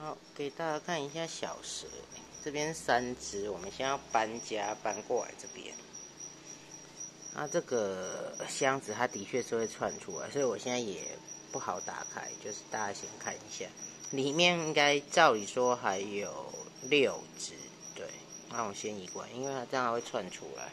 好，给大家看一下小蛇，这边三只，我们先要搬家搬过来这边。那这个箱子它的确是会窜出来，所以我现在也不好打开，就是大家先看一下，里面应该照理说还有六只，对，那我先移过来，因为它这样它会窜出来。